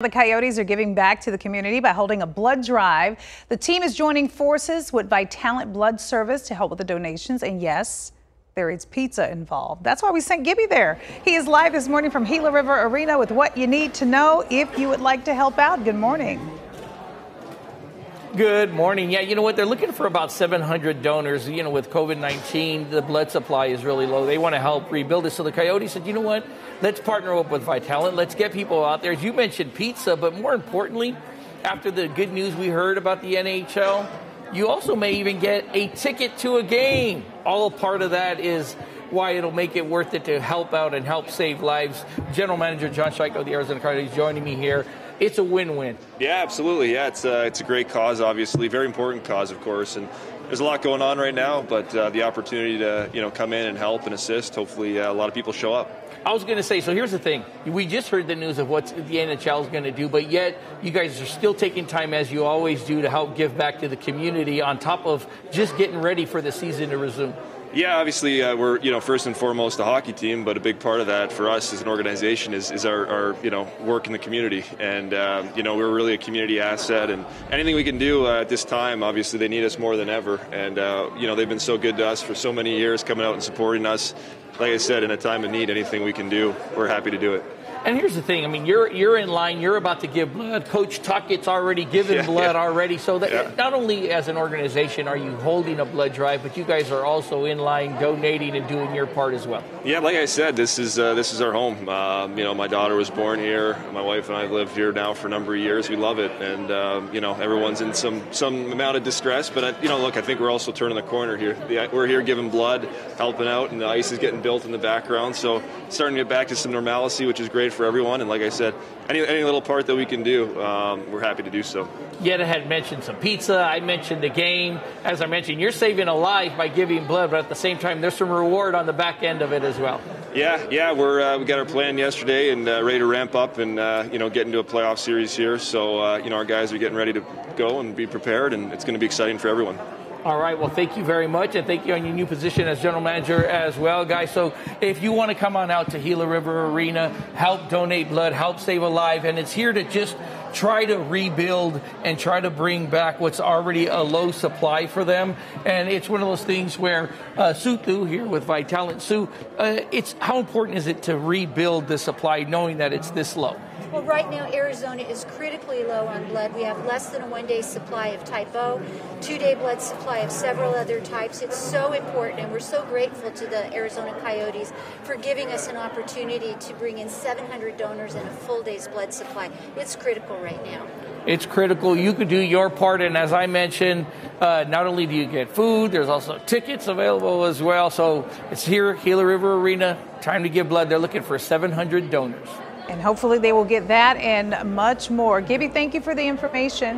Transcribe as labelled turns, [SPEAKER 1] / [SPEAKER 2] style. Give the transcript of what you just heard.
[SPEAKER 1] The Coyotes are giving back to the community by holding a blood drive. The team is joining forces with Vitalant Blood Service to help with the donations. And yes, there is pizza involved. That's why we sent Gibby there. He is live this morning from Gila River Arena with what you need to know if you would like to help out. Good morning.
[SPEAKER 2] Good morning. Yeah, you know what? They're looking for about 700 donors. You know, with COVID 19, the blood supply is really low. They want to help rebuild it. So the Coyotes said, you know what? Let's partner up with Vitalant. Let's get people out there. As you mentioned, pizza, but more importantly, after the good news we heard about the NHL, you also may even get a ticket to a game. All part of that is why it'll make it worth it to help out and help save lives. General Manager John Strike of the Arizona Cardinals joining me here it's a win-win.
[SPEAKER 3] Yeah, absolutely. Yeah, it's uh, it's a great cause, obviously, very important cause, of course, and there's a lot going on right now. But uh, the opportunity to you know come in and help and assist, hopefully, uh, a lot of people show up.
[SPEAKER 2] I was going to say, so here's the thing. We just heard the news of what the NHL is going to do, but yet you guys are still taking time, as you always do, to help give back to the community on top of just getting ready for the season to resume.
[SPEAKER 3] Yeah, obviously uh, we're you know first and foremost a hockey team, but a big part of that for us as an organization is, is our, our you know work in the community, and um, you know we're really a community asset, and anything we can do uh, at this time, obviously they need us more than ever, and uh, you know they've been so good to us for so many years, coming out and supporting us. Like I said, in a time of need, anything we can do, we're happy to do it.
[SPEAKER 2] And here's the thing. I mean, you're you're in line. You're about to give blood. Coach Tocchet's already given yeah, blood yeah. already. So that yeah. not only as an organization are you holding a blood drive, but you guys are also in line donating and doing your part as well.
[SPEAKER 3] Yeah, like I said, this is uh, this is our home. Um, you know, my daughter was born here. My wife and I live here now for a number of years. We love it, and um, you know, everyone's in some some amount of distress. But uh, you know, look, I think we're also turning the corner here. We're here giving blood, helping out, and the ice is getting built in the background. So starting to get back to some normalcy, which is great for everyone. And like I said, any, any little part that we can do, um, we're happy to do so.
[SPEAKER 2] Yetta had mentioned some pizza. I mentioned the game. As I mentioned, you're saving a life by giving blood, but at the same time, there's some reward on the back end of it as well.
[SPEAKER 3] Yeah, yeah, we're uh, we got our plan yesterday and uh, ready to ramp up and uh, you know get into a playoff series here. So uh, you know our guys are getting ready to go and be prepared, and it's going to be exciting for everyone.
[SPEAKER 2] All right. Well, thank you very much, and thank you on your new position as general manager as well, guys. So, if you want to come on out to Gila River Arena, help donate blood, help save a life, and it's here to just try to rebuild and try to bring back what's already a low supply for them. And it's one of those things where uh, Sue here with Vitalant Sue, uh, it's how important is it to rebuild the supply knowing that it's this low?
[SPEAKER 4] Well, right now, Arizona is critically low on blood. We have less than a one day supply of type O, two day blood supply of several other types. It's so important, and we're so grateful to the Arizona Coyotes for giving us an opportunity to bring in 700 donors and a full day's blood supply. It's critical right now.
[SPEAKER 2] It's critical. You could do your part, and as I mentioned, uh, not only do you get food, there's also tickets available as well. So it's here, at Gila River Arena. Time to give blood. They're looking for 700 donors.
[SPEAKER 1] And hopefully they will get that and much more. Gibby, thank you for the information.